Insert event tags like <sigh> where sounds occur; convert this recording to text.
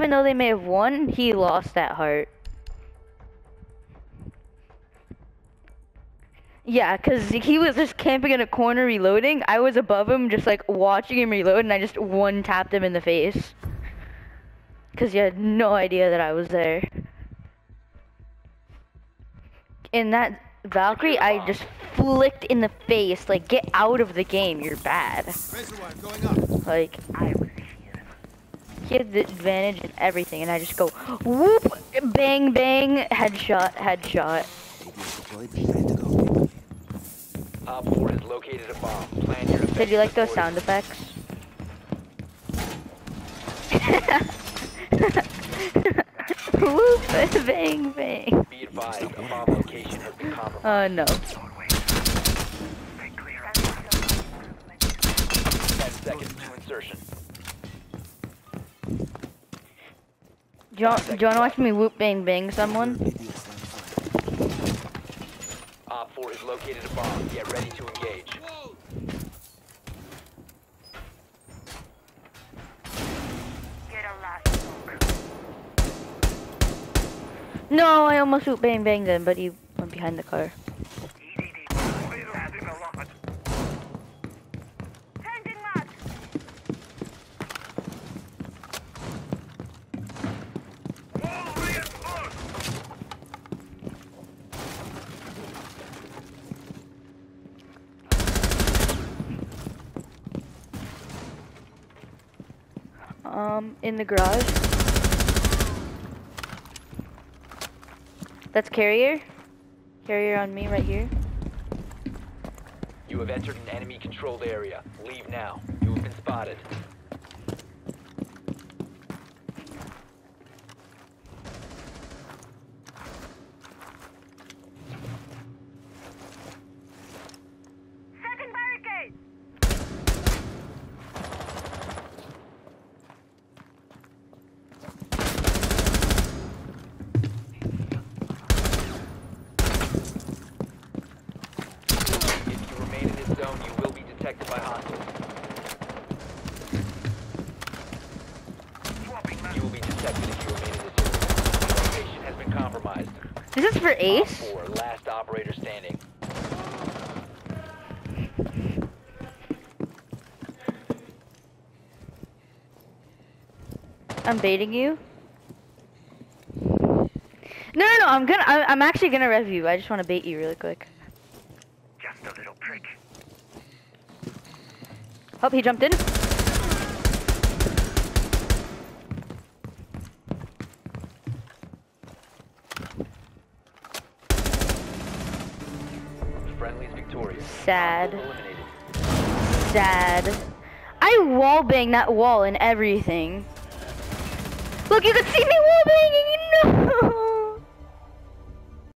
even though they may have won, he lost that heart. Yeah, because he was just camping in a corner reloading. I was above him, just like watching him reload, and I just one tapped him in the face. Because he had no idea that I was there. In that Valkyrie, I just flicked in the face, like, get out of the game, you're bad. Like, I was he had the advantage in everything, and I just go, whoop, bang, bang, headshot, headshot. OPFOR has located a bomb. Plan your Did you like those sound effects? <laughs> Whoop, bang, bang. Be advised, a bomb location has been compromised. Oh no. 10 seconds to insertion. Do you, want, do you want to watch me whoop, bang, bang someone? OPFOR has located a bomb. Get ready to engage. No, I almost whoop, bang, bang them, but he went behind the car. Um, in the garage. That's carrier. Carrier on me right here. You have entered an enemy controlled area. Leave now. You have been spotted. Second barricade! If you remain in this zone, you will be detected by hostiles. You will be detected if you remain in this area. Location has been compromised. This is for Ace. 4, last operator standing. I'm baiting you. No, no, no. I'm gonna. I, I'm actually gonna rev you. I just want to bait you really quick. Just a little prick. Oh, he jumped in. Friendly's victorious. Sad. Sad. I wall bang that wall and everything. Look, you can see me wall banging. No. <laughs>